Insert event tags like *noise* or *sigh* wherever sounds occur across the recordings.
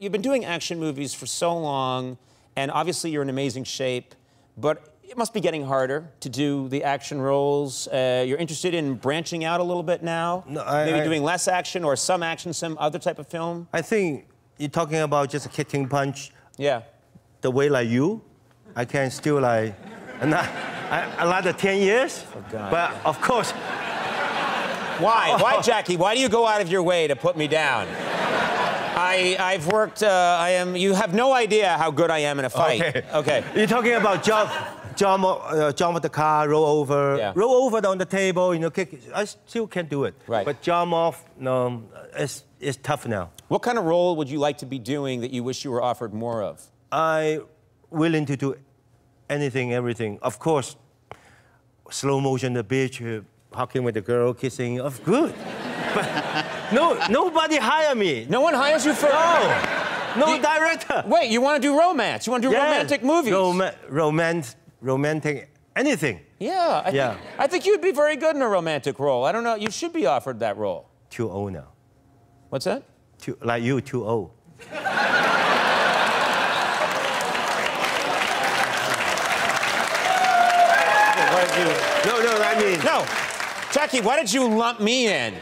You've been doing action movies for so long, and obviously you're in amazing shape, but it must be getting harder to do the action roles. Uh, you're interested in branching out a little bit now? No, I- Maybe I- doing less action or some action, some other type of film? I think you're talking about just a kicking punch Yeah. the way like you. I can still like not, I, another 10 years. God. But of course, Why? Why, Jackie? Why do you go out of your way to put me down? I, I've worked, uh, I am, you have no idea how good I am in a fight. Okay. Okay. *laughs* you're talking about jump, jump, uh, jump off the car, roll over, Yeah. roll over on the table, you know, kick. I still can't do it. Right. But jump off, no, it's, it's tough now. What kind of role would you like to be doing that you wish you were offered more of? I willing to do anything, everything. Of course, slow motion, the beach, uh, hugging with the girl, kissing, of good. *laughs* but no, nobody hire me. No one hires you for. No, no You- director. Wait, you want to do romance? You want to do romantic movies? Roma- romance, romantic, anything. yeah. I, Yeah. Think, I think you'd be very good in a romantic role. I don't know. You should be offered that role. Too old now. What's that? Too, like you, too old. Why did you... No, no, I mean. No, Jackie. Why did you lump me in?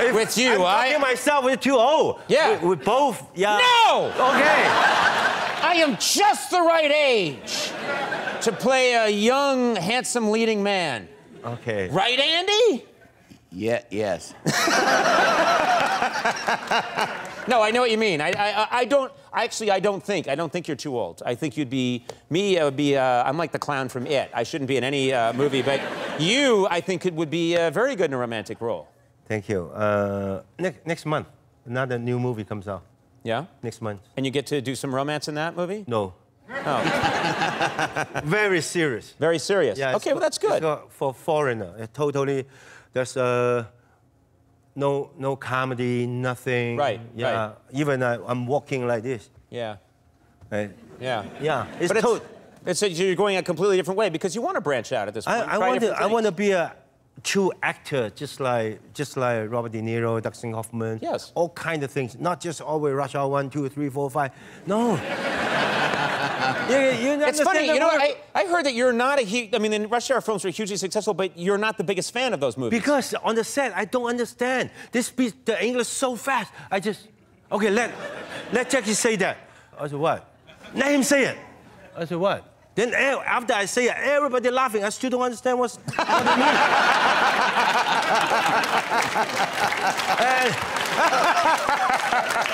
If with you, I'm I- talking myself with too old. Yeah. We, we both, yeah. No! Okay. I am just the right age to play a young, handsome leading man. Okay. Right, Andy? Yeah, yes. *laughs* No, I know what you mean. I, I, I don't. Actually, I don't think. I don't think you're too old. I think you'd be me. I would be. Uh, I'm like the clown from It. I shouldn't be in any uh, movie, but you, I think, it would be uh, very good in a romantic role. Thank you. Uh, next, next month, another new movie comes out. Yeah. Next month. And you get to do some romance in that movie. No. Oh, *laughs* Very serious. very serious. Yeah, okay, well that's good. For, for foreigner, It totally. There's uh, no no comedy, nothing. Right, Yeah. right. Even I, I'm walking like this. Yeah. Right? Yeah. Yeah. It's But it's, it's you're going a completely different way because you want to branch out at this point. I, I want to. I want to be a true actor, just like just like Robert De Niro, Dustin Hoffman. Yes. All kind of things, not just oh, always rush hour one, two, three, four, five. No. *laughs* you, you It's funny, you know. I, I heard that you're not a huge. I mean, the Rush Hour films were hugely successful, but you're not the biggest fan of those movies. Because on the set, I don't understand. They speak the English so fast. I just, okay, let, let Jackie say that. I said, what? Let him say it. I said, what? Then eh, after I say it, everybody laughing. I still don't understand what's, *laughs* what it means. *laughs* And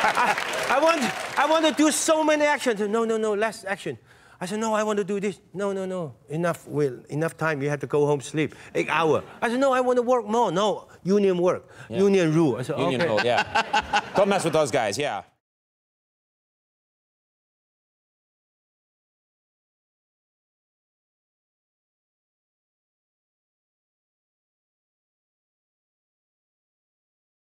I, I want, I want to do so many actions. No, no, no, less action. I said, no, I want to do this. No, no, no. Enough, well, enough time. You have to go home, sleep. Eight hour. I said, no, I want to work more. No, union work, union rule. I said, Union okay. Hole, yeah. *laughs* Don't mess with those guys, yeah.